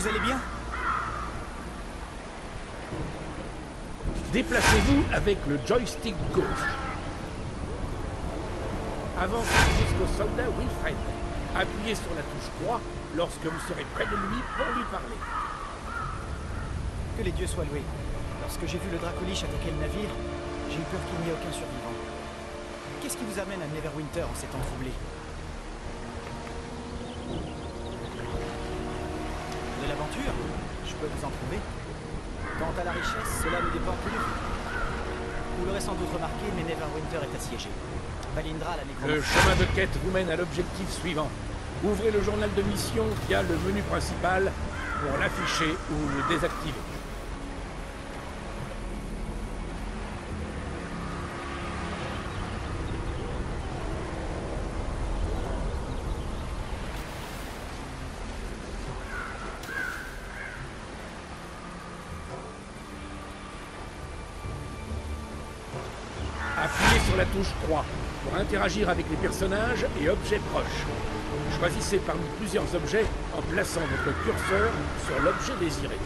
Vous allez bien Déplacez-vous avec le joystick gauche. Avancez jusqu'au soldat Wilfred. Appuyez sur la touche croix lorsque vous serez près de lui pour lui parler. Que les dieux soient loués. Lorsque j'ai vu le Dracolich attaquer le navire, j'ai eu peur qu'il n'y ait aucun survivant. Qu'est-ce qui vous amène à Neverwinter en ces temps troublés? Je peux vous en prouver. Quant à la richesse, cela ne dépend plus de vous. Vous l'aurez sans doute remarqué, mais Neverwinter est assiégé. Valindra, la Le chemin de quête vous mène à l'objectif suivant. Ouvrez le journal de mission via le menu principal pour l'afficher ou le désactiver. Appuyez sur la touche croix pour interagir avec les personnages et objets proches. Choisissez parmi plusieurs objets en plaçant votre curseur sur l'objet désiré.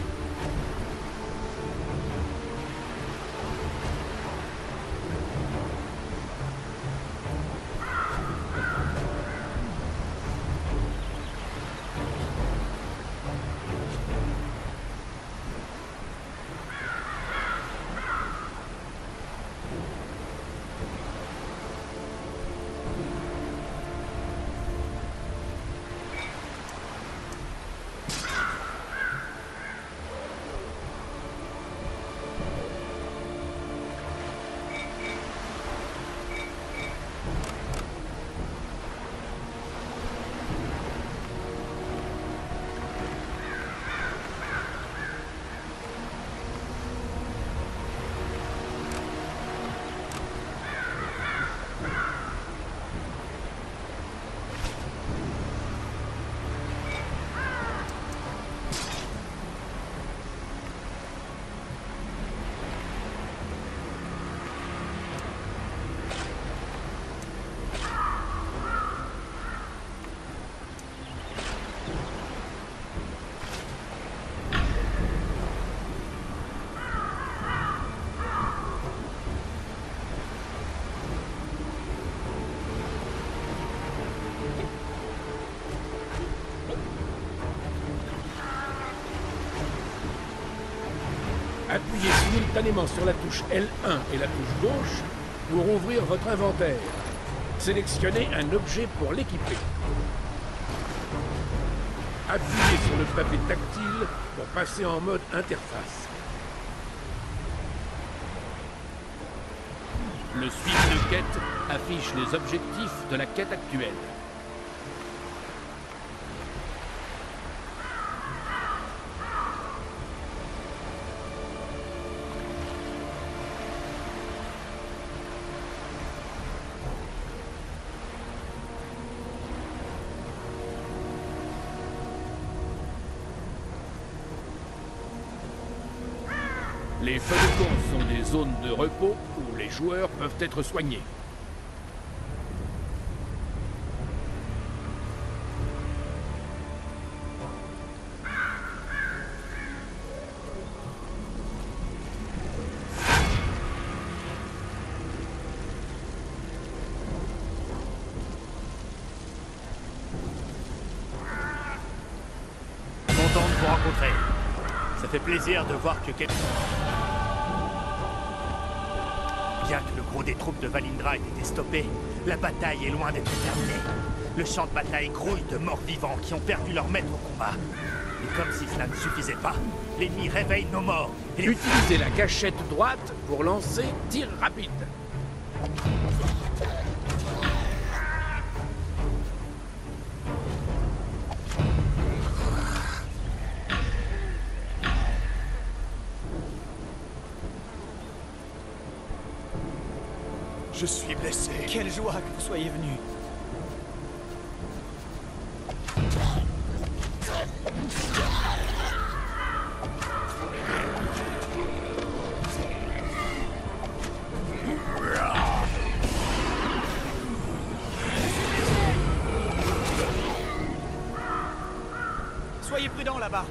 Sur la touche L1 et la touche gauche pour ouvrir votre inventaire. Sélectionnez un objet pour l'équiper. Appuyez sur le pavé tactile pour passer en mode interface. Le suivi de quête affiche les objectifs de la quête actuelle. Repos où les joueurs peuvent être soignés. Content de vous rencontrer. Ça fait plaisir de voir que quelqu'un... des troupes de Valindra ait été stoppé, la bataille est loin d'être terminée. Le champ de bataille grouille de morts vivants qui ont perdu leur maître au combat. Et comme si cela ne suffisait pas, l'ennemi réveille nos morts. Et. Utilisez la gâchette droite pour lancer tir rapide. Je suis blessé. Quelle joie que vous soyez venu. Soyez prudents là-bas.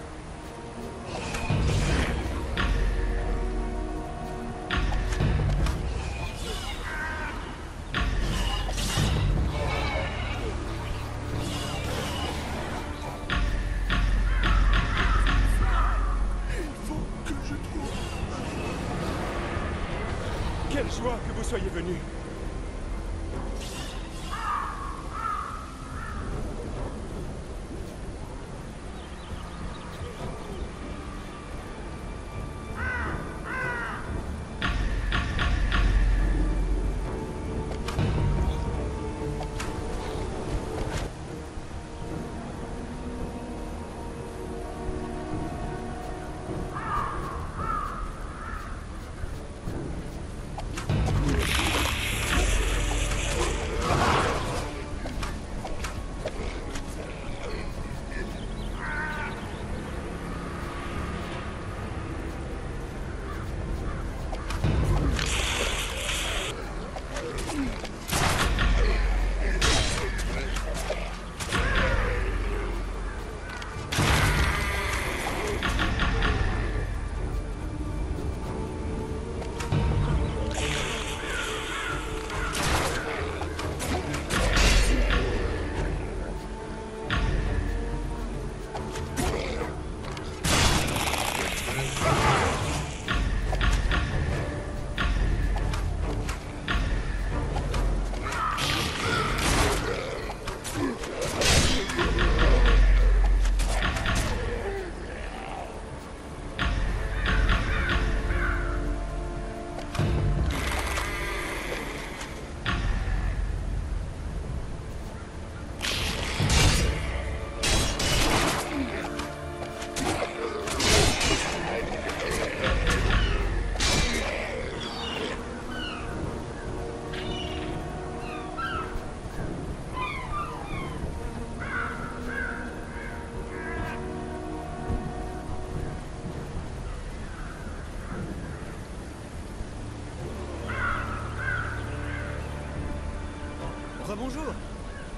Rebonjour.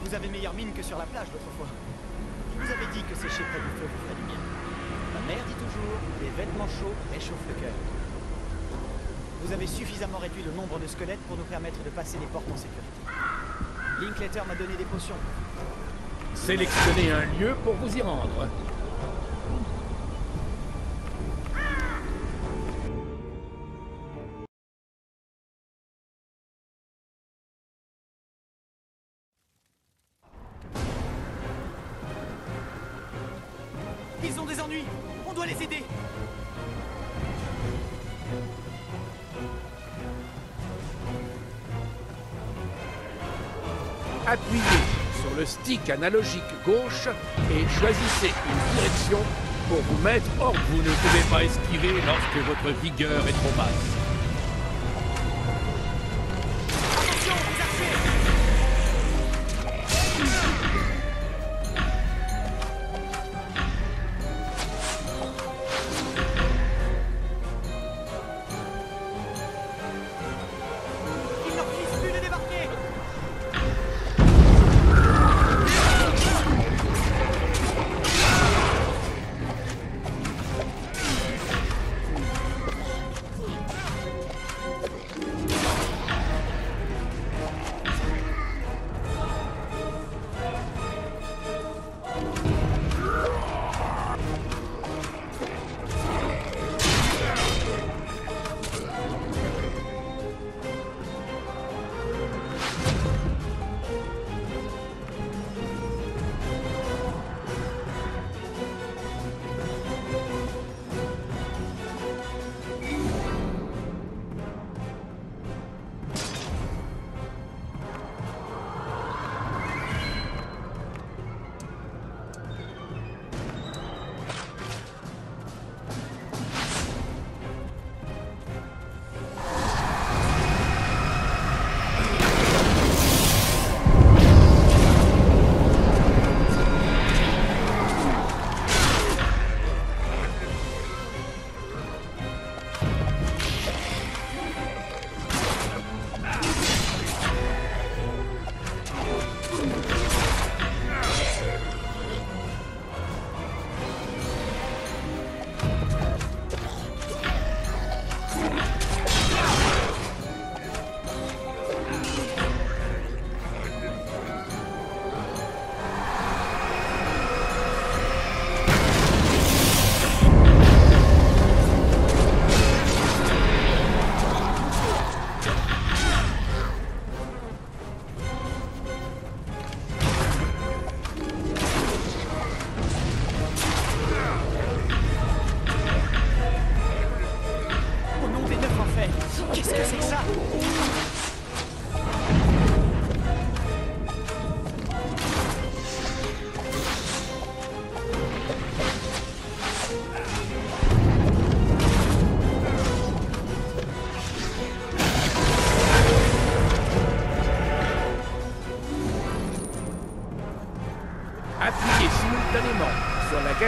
Vous avez meilleure mine que sur la plage l'autre fois. Qui vous avait dit que sécher près du feu vous ferait du bien Ma mère dit toujours, les vêtements chauds réchauffent le cœur. Vous avez suffisamment réduit le nombre de squelettes pour nous permettre de passer les portes en sécurité. Linklater m'a donné des potions. Sélectionnez un lieu pour vous y rendre. Appuyez sur le stick analogique gauche et choisissez une direction pour vous mettre hors. Vous ne pouvez pas esquiver lorsque votre vigueur est trop basse.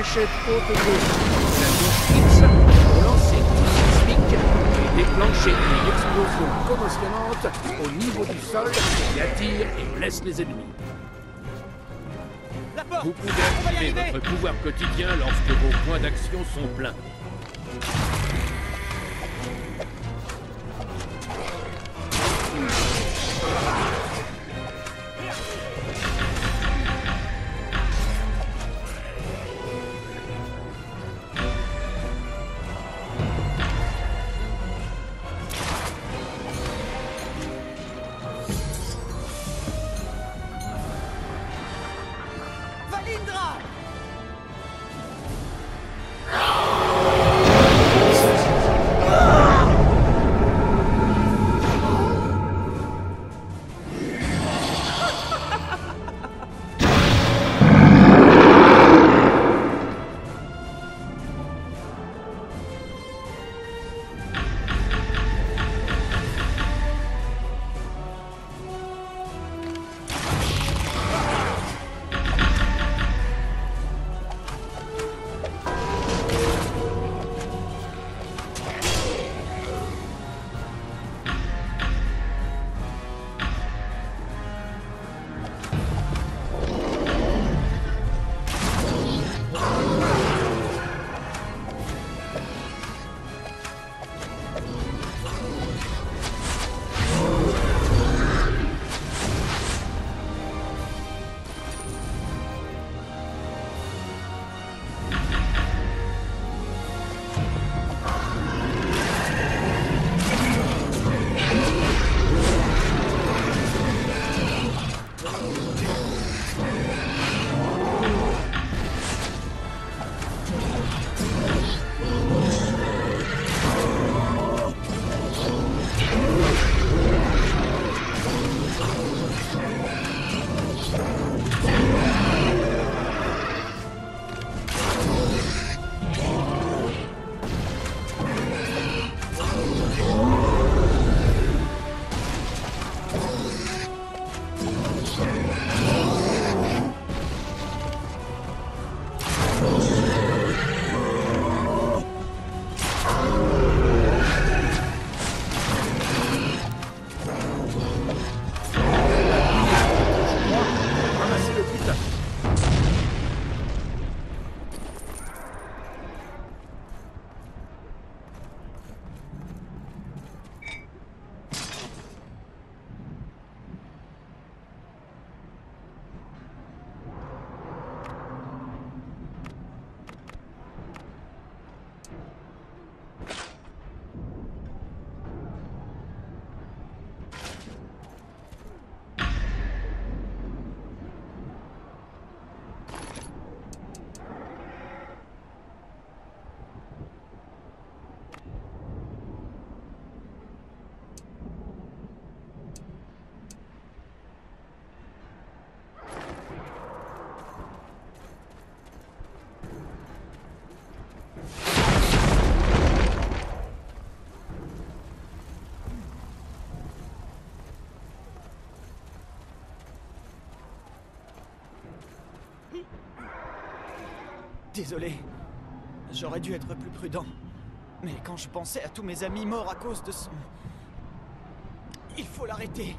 Gâchette haute gauche la touche X pour lancer tout sismique et déclencher une explosion commotionnante au niveau du sol qui attire et blesse les ennemis. Vous pouvez activer votre pouvoir quotidien lorsque vos points d'action sont pleins. Désolé. J'aurais dû être plus prudent. Mais quand je pensais à tous mes amis morts à cause de son... Il faut l'arrêter.